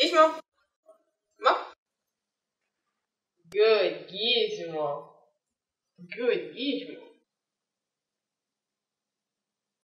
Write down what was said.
Gizmo. Come on. Good Gizmo. Good Gizmo.